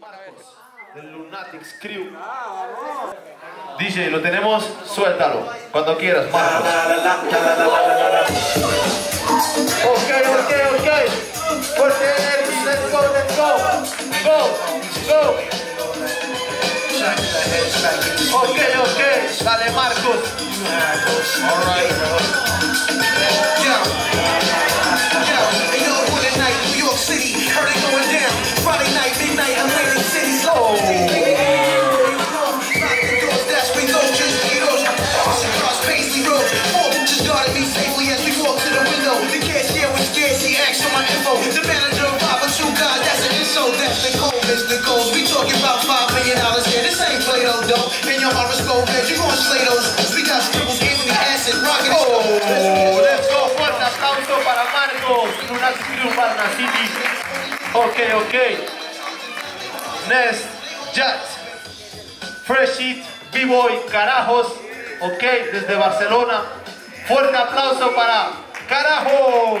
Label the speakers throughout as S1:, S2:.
S1: Marcos, del Lunatics Crew. DJ, lo tenemos, suéltalo. Cuando quieras, Marcos. Ok, ok, ok. Fuerte, let's go, let's go. Go, go. Ok, ok. Dale, Marcos.
S2: Alright. Yo. Yo. Hey, yo, what though. In your horoscope, man, you gonna slay those. We got scribbles, Anthony Acid, Rocket.
S1: Oh, let's go. Fuerte aplauso para Marcos. Parna City. Ok, ok. Next, Jazz. Fresh It, B-Boy, Carajos. Ok, desde Barcelona. Fuerte aplauso para Carajos.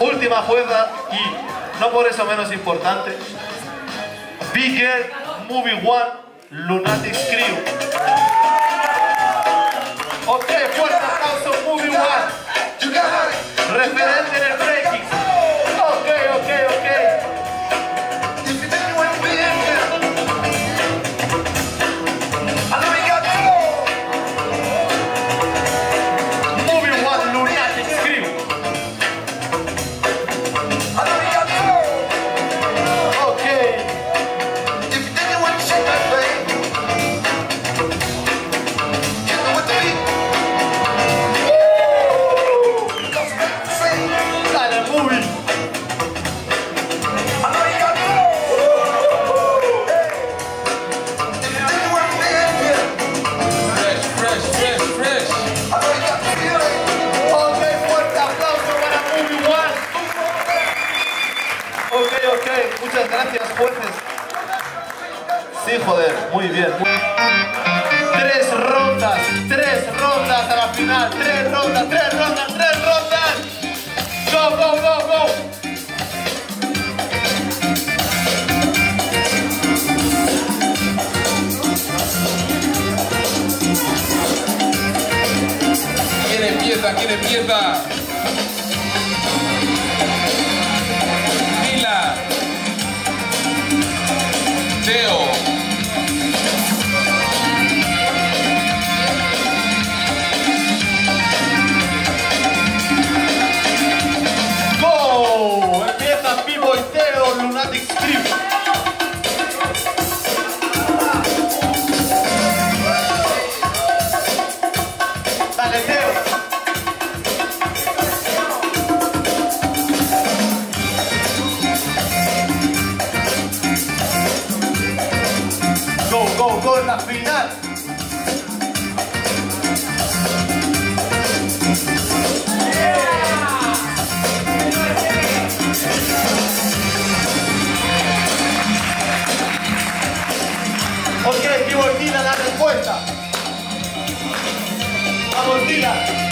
S1: última jueza y no por eso menos importante. Bigger Movie One Lunatic Crew. Ok, fuerte aplauso Movie One. Referente en el breaking. Sí, joder, muy bien. Tres rondas, tres rondas a la final. Tres rondas, tres rondas, tres rondas. Go, go, go, go.
S3: ¿Quién empieza? ¿Quién empieza?
S1: Final. Ok, Dila la respuesta. Vamos, Dila.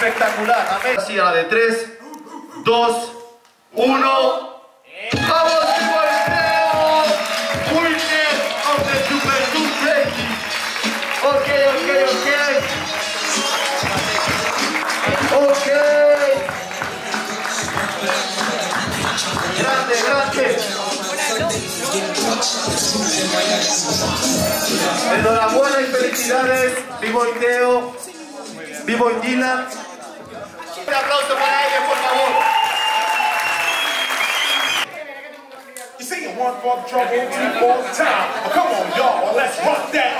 S1: Espectacular, amén. Así a la de 3, 2, 1. ¡Vamos! Winner of the Super 220. Ok, ok, ok. Ok. Grande, grande. Enhorabuena y felicidades, Vivo y Teo, Vivo Dylan. Aplauso para ellos, por favor.
S4: You see you one for trouble, two for time. Oh, come on, y'all, let's rock that.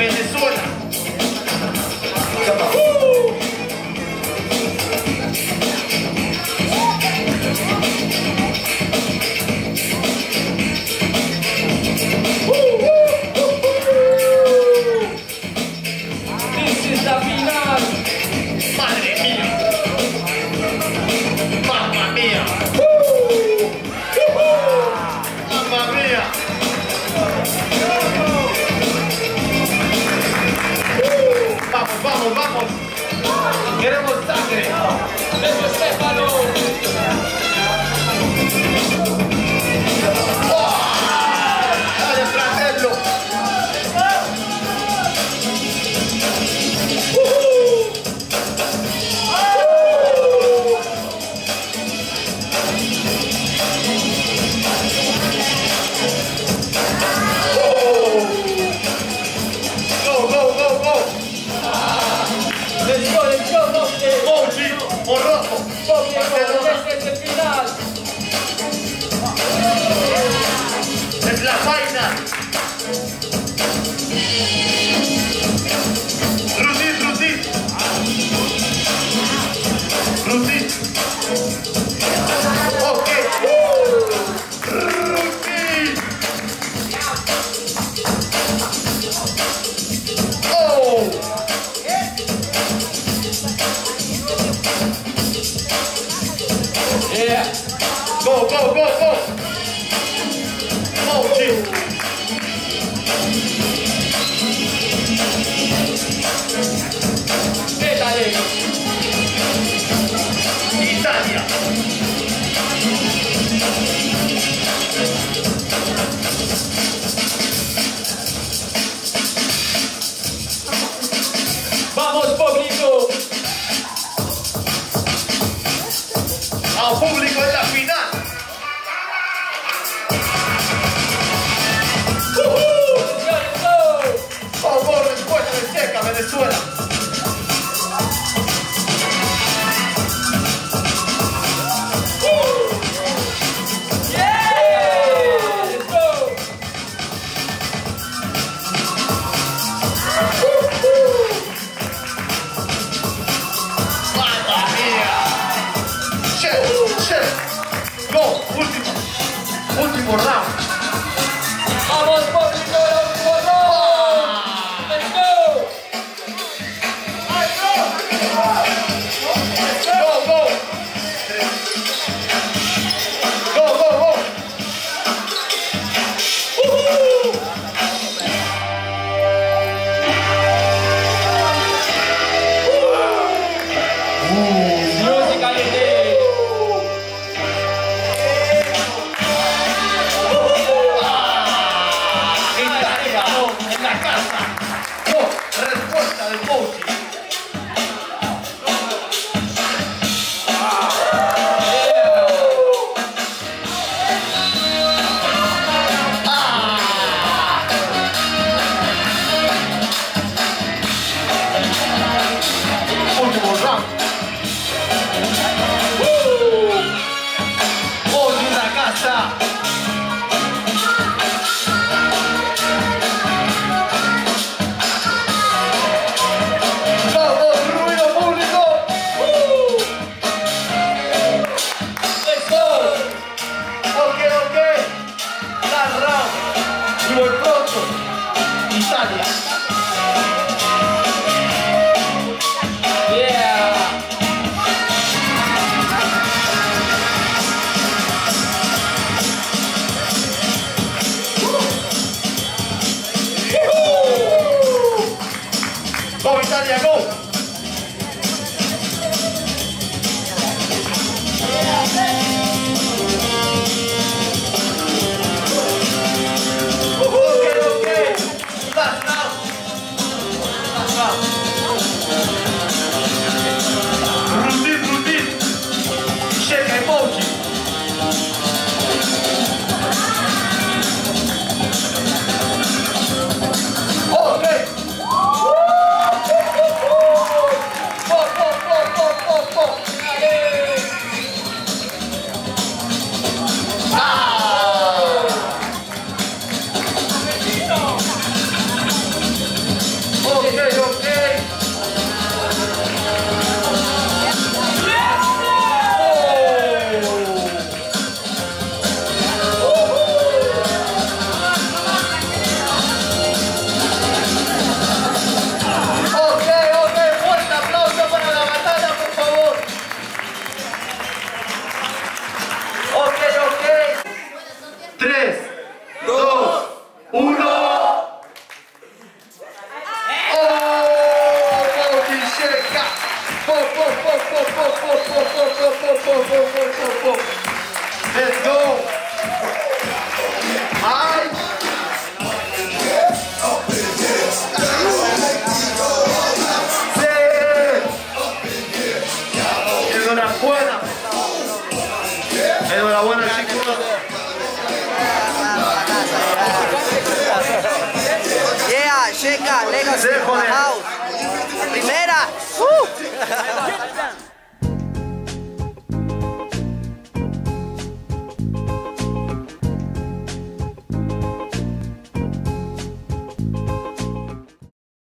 S1: finish Itália! Vamos, público! Ao público! tres, dos, último, último round. Zé,
S5: House. Primeira. Uh!